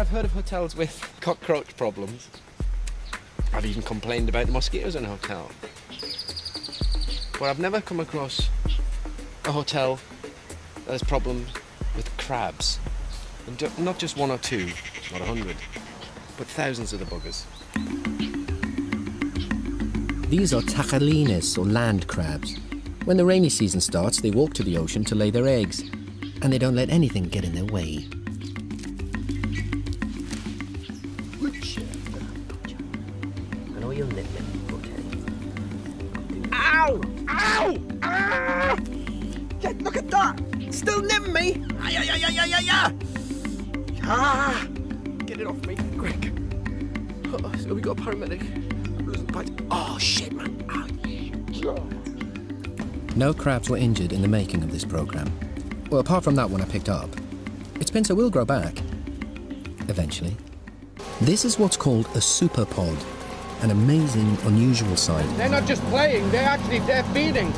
I've heard of hotels with cockroach problems. I've even complained about the mosquitoes in a hotel. But I've never come across a hotel that has problems with crabs. And not just one or two, not a hundred, but thousands of the buggers. These are tajalines, or land crabs. When the rainy season starts, they walk to the ocean to lay their eggs, and they don't let anything get in their way. I know you'll nip okay? Ow! Ow! Ah! Yeah, look at that! Still nipping me! Ay, ay, ay, ay, ay, ay! Ah! Get it off me, quick. Oh, so we got a paramedic. I'm losing. Oh, shit, man. Ah, No crabs were injured in the making of this program. Well, apart from that one I picked up. Its pincer will grow back. Eventually. This is what's called a superpod, an amazing, unusual sight. They're not just playing, they're actually, they're feeding.